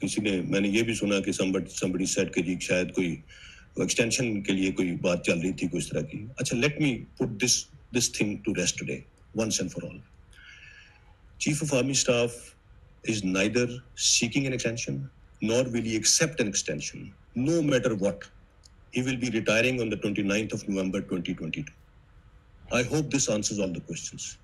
किसी ने मैंने ये भी सुना कि somebody somebody said कि जी शायद कोई एक्सटेंशन के लिए कोई बात चल रही थी कुछ तरह की अच्छा let me put this this thing to rest today once and for all chief of army staff is neither seeking an extension nor will he accept an extension no matter what he will be retiring on the 29th of november 2022 i hope this answers all the questions